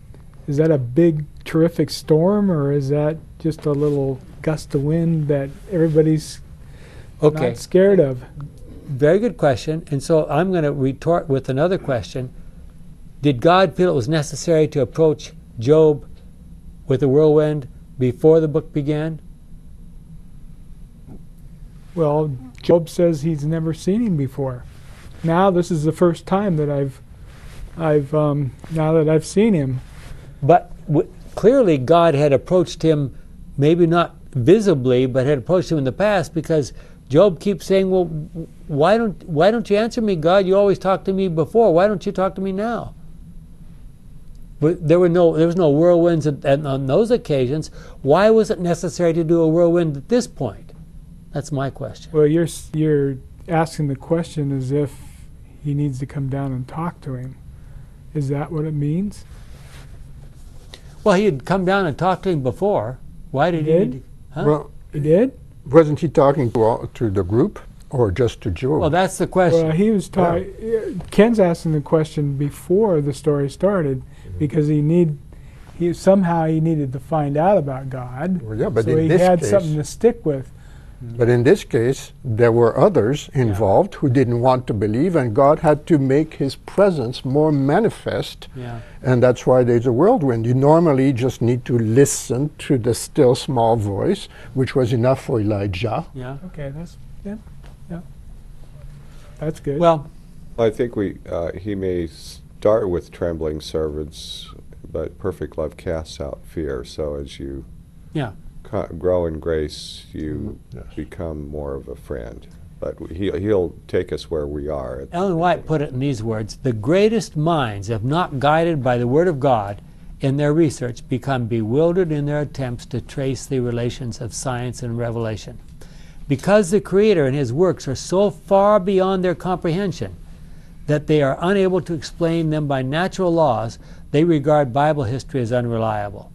is that a big terrific storm or is that just a little gust of wind that everybody's Okay. not scared of? Very good question. And so I'm going to retort with another question. Did God feel it was necessary to approach Job with a whirlwind before the book began? Well, Job says he's never seen him before. Now this is the first time that I've I've um, now that I've seen him. But w- clearly, God had approached him, maybe not visibly, but had approached him in the past because Job keeps saying, "Well, why don't why don't you answer me, God? You always talked to me before. Why don't you talk to me now?" But there were no there was no whirlwinds at, at, on those occasions. Why was it necessary to do a whirlwind at this point? That's my question. Well, you're you're asking the question as if he needs to come down and talk to him. Is that what it means? Well, he had come down and talked to him before. Why did he? Did? need to- huh? Well, He did. wasn't he talking to, all, to the group or just to Job? well, that's the question. Well, he was talking. Ken's asking the question before the story started because he need he somehow he needed to find out about God. Well, yeah, but so in he this had case- something to stick with. But in this case, there were others involved who didn't want to believe, and God had to make his presence more manifest. yeah. And that's why there's a whirlwind. You normally just need to listen to the still small voice, which was enough for Elijah. Yeah. Okay, that's yeah, yeah. That's good. Well, I think we uh, he may start with trembling servants, but perfect love casts out fear. So as you Yeah. Co- grow in grace, you mm-hmm. yes. become more of a friend. But he, he'll take us where we are. Ellen White put it in these words The greatest minds, if not guided by the Word of God in their research, become bewildered in their attempts to trace the relations of science and revelation. Because the Creator and His works are so far beyond their comprehension that they are unable to explain them by natural laws, they regard Bible history as unreliable.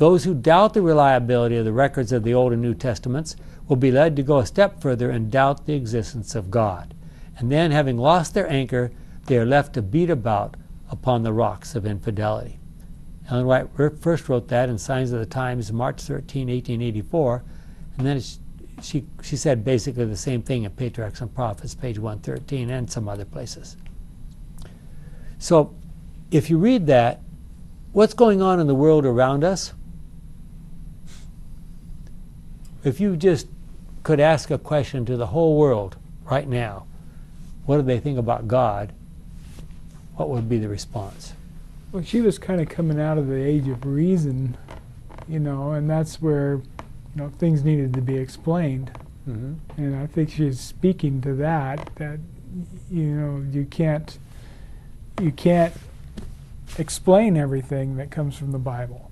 Those who doubt the reliability of the records of the Old and New Testaments will be led to go a step further and doubt the existence of God. And then, having lost their anchor, they are left to beat about upon the rocks of infidelity. Ellen White first wrote that in Signs of the Times, March 13, 1884, and then she, she said basically the same thing in Patriarchs and Prophets, page 113, and some other places. So, if you read that, what's going on in the world around us? If you just could ask a question to the whole world right now, what do they think about God? What would be the response? well, she was kind of coming out of the age of reason, you know, and that's where you know things needed to be explained. Mm-hmm. And I think she's speaking to that. That you know you can't you can't explain everything that comes from the Bible.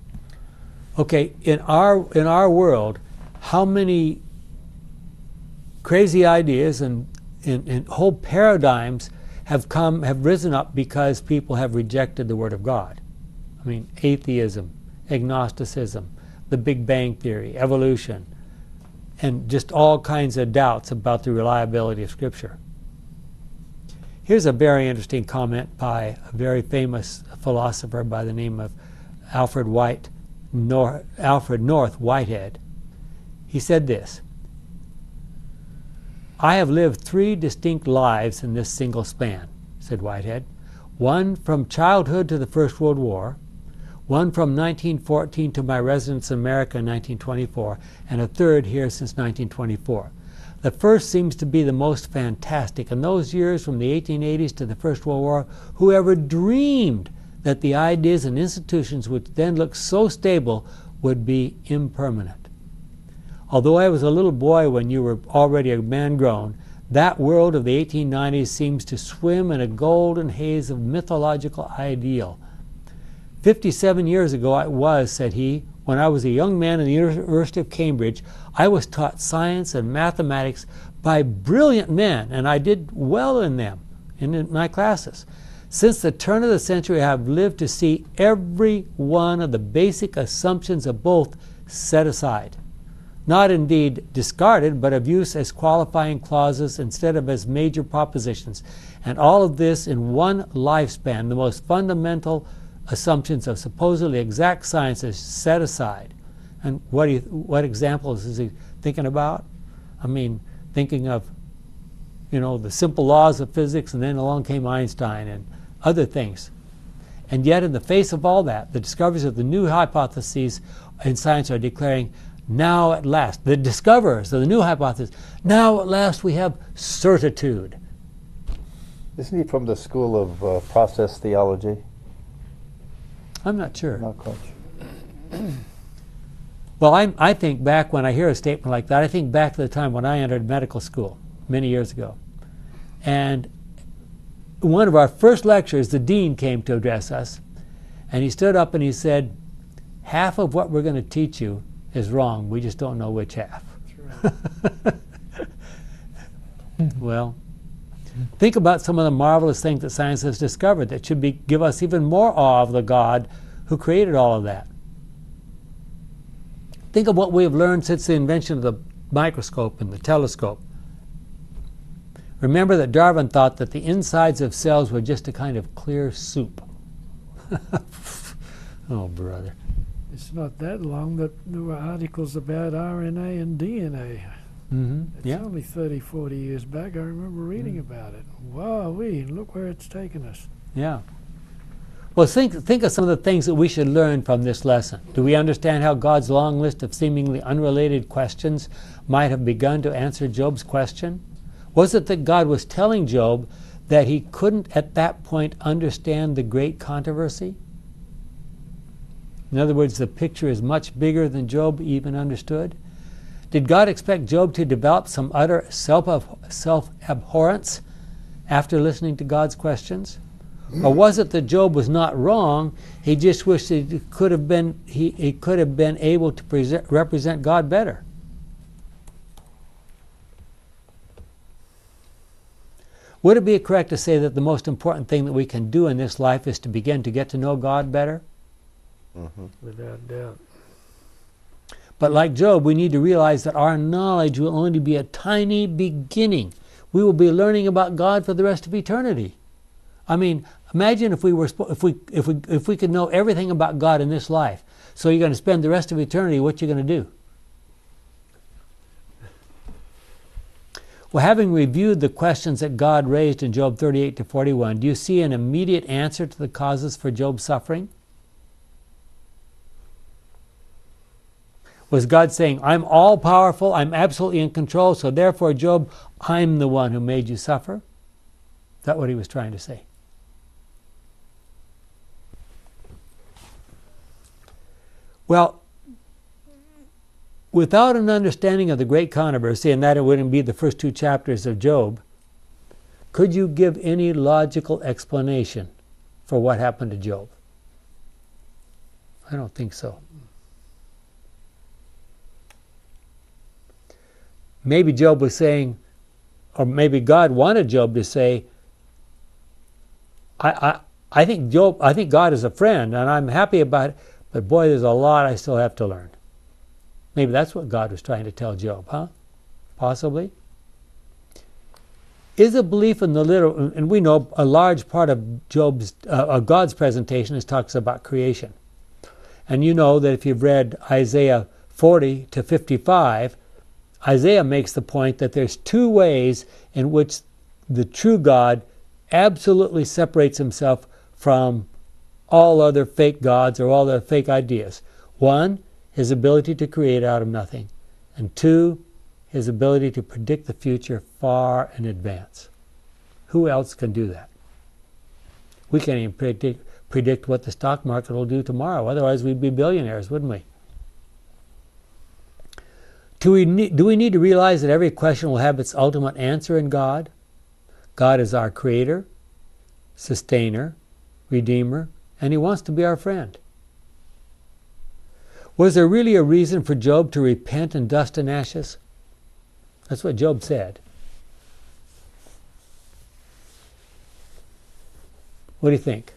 Okay, in our in our world, how many crazy ideas and, and, and whole paradigms have come have risen up because people have rejected the Word of God? I mean, atheism, agnosticism, the Big Bang Theory, evolution, and just all kinds of doubts about the reliability of Scripture. Here's a very interesting comment by a very famous philosopher by the name of Alfred White, Nor- Alfred North Whitehead. He said this I have lived three distinct lives in this single span, said Whitehead. One from childhood to the First World War, one from 1914 to my residence in America in 1924, and a third here since 1924. The first seems to be the most fantastic. In those years, from the 1880s to the First World War, whoever dreamed that the ideas and institutions which then looked so stable would be impermanent? Although I was a little boy when you were already a man grown, that world of the 1890s seems to swim in a golden haze of mythological ideal. Fifty seven years ago it was, said he, when I was a young man in the University of Cambridge, I was taught science and mathematics by brilliant men, and I did well in them, in my classes. Since the turn of the century, I have lived to see every one of the basic assumptions of both set aside. Not indeed discarded, but of use as qualifying clauses instead of as major propositions. And all of this in one lifespan, the most fundamental assumptions of supposedly exact sciences set aside. And what, you, what examples is he thinking about? I mean, thinking of, you know, the simple laws of physics, and then along came Einstein and other things. And yet, in the face of all that, the discoveries of the new hypotheses in science are declaring, now at last, the discoverers of the new hypothesis, now at last we have certitude. Isn't he from the school of uh, process theology? I'm not sure. Not quite sure. Well, I, I think back when I hear a statement like that, I think back to the time when I entered medical school many years ago. And one of our first lectures, the dean came to address us, and he stood up and he said, Half of what we're going to teach you is wrong. We just don't know which half. well, think about some of the marvelous things that science has discovered that should be, give us even more awe of the God who created all of that. Think of what we have learned since the invention of the microscope and the telescope. Remember that Darwin thought that the insides of cells were just a kind of clear soup. oh, brother. It's not that long that there were articles about RNA and DNA. Mm-hmm. It's Yeah. only 30, 40 years back. I remember reading Mm. about it. Wow, we look where it's taken us. Yeah. Well, think, think of some of the things that we should learn from this lesson. Do we understand how God's long list of seemingly unrelated questions might have begun to answer Job's question? Was it that God was telling Job that he couldn't at that point understand the great controversy? In other words, the picture is much bigger than Job even understood. Did God expect Job to develop some utter self self abhorrence after listening to God's questions? Or was it that Job was not wrong? He just wished he could have been he, he could have been able to present, represent God better. Would it be correct to say that the most important thing that we can do in this life is to begin to get to know God better? Mm-hmm. Without doubt. But like Job, we need to realize that our knowledge will only be a tiny beginning. We will be learning about God for the rest of eternity. I mean, imagine if we were if we if we if we could know everything about God in this life. So you're going to spend the rest of eternity. What you're going to do? Well, having reviewed the questions that God raised in Job 38 to 41, do you see an immediate answer to the causes for Job's suffering? Was God saying, I'm all powerful, I'm absolutely in control, so therefore, Job, I'm the one who made you suffer? Is that what he was trying to say? Well, without an understanding of the great controversy, and that it wouldn't be the first two chapters of Job, could you give any logical explanation for what happened to Job? I don't think so. Maybe Job was saying, or maybe God wanted Job to say, I, I, I think Job, I think God is a friend, and I'm happy about it. But boy, there's a lot I still have to learn. Maybe that's what God was trying to tell Job, huh? Possibly. Is a belief in the literal, and we know a large part of Job's, uh, of God's presentation is talks about creation. And you know that if you've read Isaiah 40 to 55, Isaiah makes the point that there's two ways in which the true God absolutely separates himself from all other fake gods or all other fake ideas. One, his ability to create out of nothing. And two, his ability to predict the future far in advance. Who else can do that? We can't even predict, predict what the stock market will do tomorrow. Otherwise, we'd be billionaires, wouldn't we? Do we, need, do we need to realize that every question will have its ultimate answer in God? God is our creator, sustainer, redeemer, and he wants to be our friend. Was there really a reason for Job to repent in dust and ashes? That's what Job said. What do you think?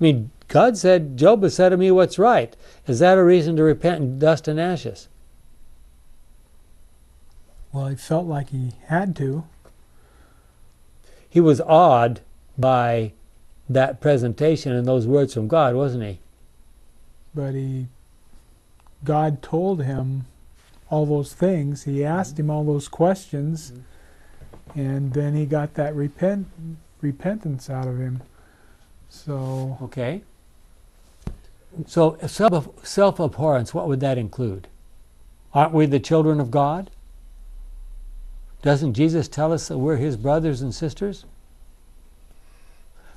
I mean, God said, Job has said to me what's right. Is that a reason to repent in dust and ashes? Well, he felt like he had to. He was awed by that presentation and those words from God, wasn't he? but he God told him all those things. He asked him all those questions, and then he got that repent repentance out of him. So Okay. So self self abhorrence, what would that include? Aren't we the children of God? Doesn't Jesus tell us that we're his brothers and sisters?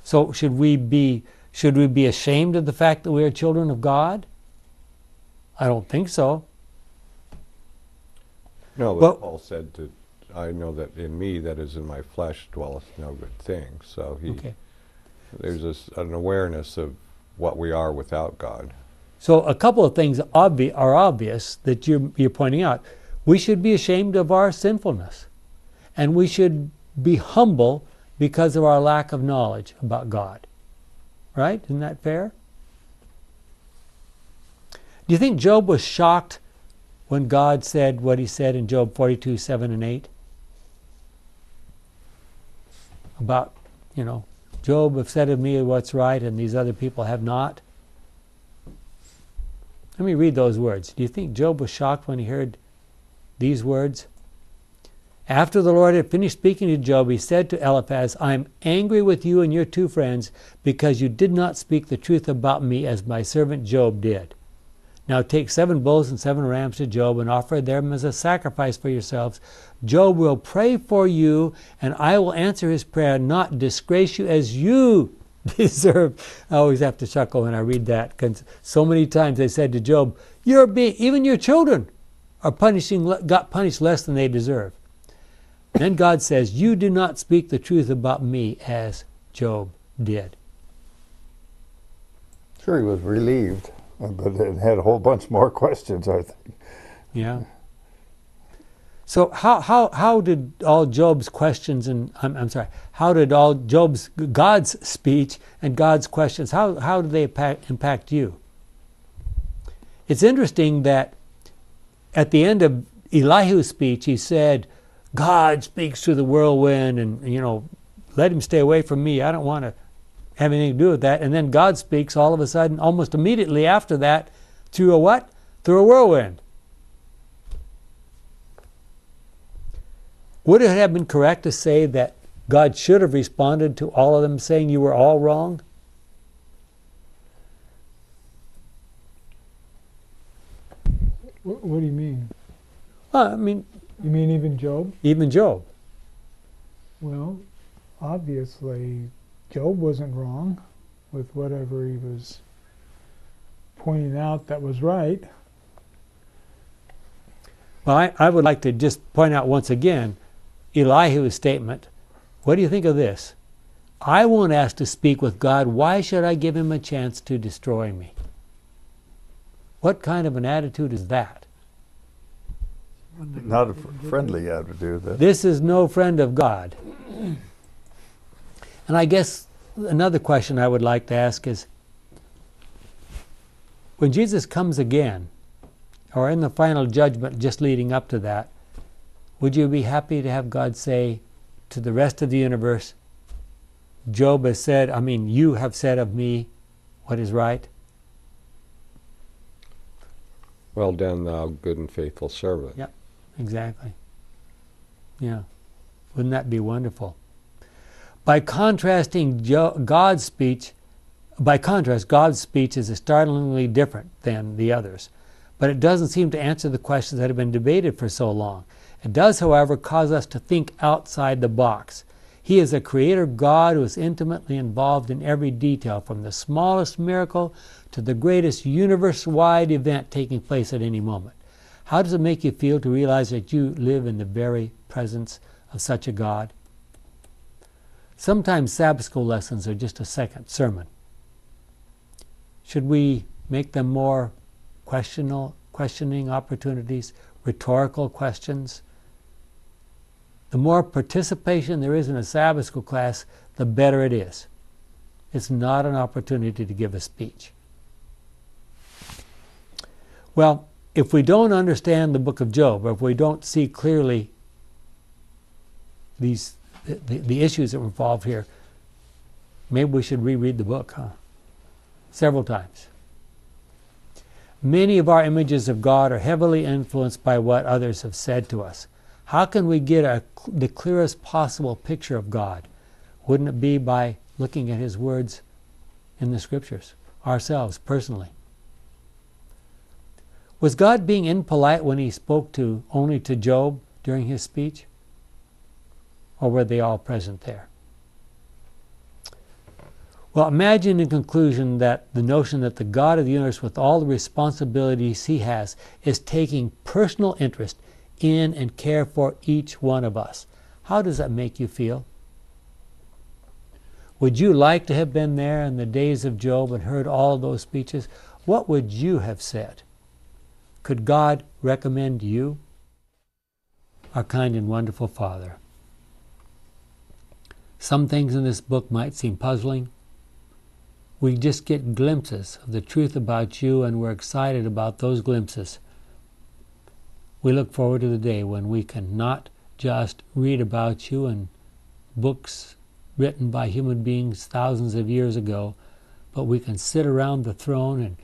So should we be should we be ashamed of the fact that we are children of God? I don't think so. No, but Well- Paul said that I know that in me, that is in my flesh, dwelleth no good thing. So he, Okay. there's this, an awareness of what we are without God. So a couple of things obvi- are obvious that you're, you're pointing out. We should be ashamed of our sinfulness, and we should be humble because of our lack of knowledge about God. Right? Isn't that fair? Do you think Job was shocked when God said what he said in Job 42, 7 and 8? About, you know, Job have said of me what's right and these other people have not. Let me read those words. Do you think Job was shocked when he heard these words? After the Lord had finished speaking to Job, he said to Eliphaz, I am angry with you and your two friends because you did not speak the truth about me as my servant Job did. Now take seven bulls and seven rams to Job and offer them as a sacrifice for yourselves. Job will pray for you, and I will answer his prayer, not disgrace you as you deserve. I always have to chuckle when I read that because so many times they said to Job, "You're being even your children are punishing got punished less than they deserve." Then God says, "You do not speak the truth about me as Job did." Sure, he was relieved, but it had a whole bunch more questions, I think. Yeah. So how how how did all Job's questions and I'm, I'm sorry how did all Job's God's speech and God's questions how how did they impact, impact you? It's interesting that at the end of Elihu's speech he said, "God speaks through the whirlwind, and you know, let him stay away from me. I don't want to have anything to do with that." And then God speaks all of a sudden, almost immediately after that, through a what? Through a whirlwind. Would it have been correct to say that God should have responded to all of them saying you were all wrong? what, what do you mean? Well, I mean, You mean even Job? even Job. Well, obviously, Job wasn't wrong with whatever he was pointing out that was right. Well, I, I would like to just point out once again Elihu's statement. What do you think of this? I won't ask to speak with God. Why should I give him a chance to destroy me? What kind of an attitude is that? Not a fr- friendly attitude. That. This is no friend of God. And I guess another question I would like to ask is when Jesus comes again, or in the final judgment just leading up to that, would you be happy to have God say to the rest of the universe, Job has said, I mean, you have said of me what is right? Well done, thou good and faithful servant. Yep. Exactly. Yeah. Wouldn't that be wonderful? By contrasting God's speech, by contrast, God's speech is startlingly different than the others, but it doesn't seem to answer the questions that have been debated for so long. It does, however, cause us to think outside the box. He is a creator God who is intimately involved in every detail, from the smallest miracle to the greatest universe wide event taking place at any moment. How does it make you feel to realize that you live in the very presence of such a God? Sometimes Sabbath school lessons are just a second sermon. Should we make them more questional, questioning opportunities, rhetorical questions? The more participation there is in a Sabbath school class, the better it is. It's not an opportunity to give a speech. Well, if we don't understand the book of Job, or if we don't see clearly these the, the issues that were involved here, maybe we should reread the book, huh? Several times. Many of our images of God are heavily influenced by what others have said to us. How can we get a, the clearest possible picture of God? Wouldn't it be by looking at His words in the Scriptures, ourselves personally? Was God being impolite when He spoke to only to Job during His speech? Or were they all present there? Well, imagine in conclusion that the notion that the God of the universe, with all the responsibilities He has, is taking personal interest in and care for each one of us. How does that make you feel? Would you like to have been there in the days of Job and heard all those speeches? What would you have said? Could God recommend you? Our kind and wonderful Father. Some things in this book might seem puzzling. We just get glimpses of the truth about you, and we're excited about those glimpses. We look forward to the day when we can not just read about you in books written by human beings thousands of years ago, but we can sit around the throne and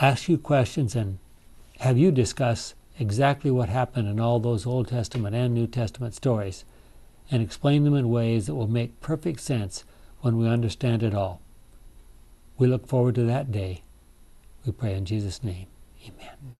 ask you questions and have you discuss exactly what happened in all those Old Testament and New Testament stories and explain them in ways that will make perfect sense when we understand it all. We look forward to that day. We pray in Jesus' name. Amen.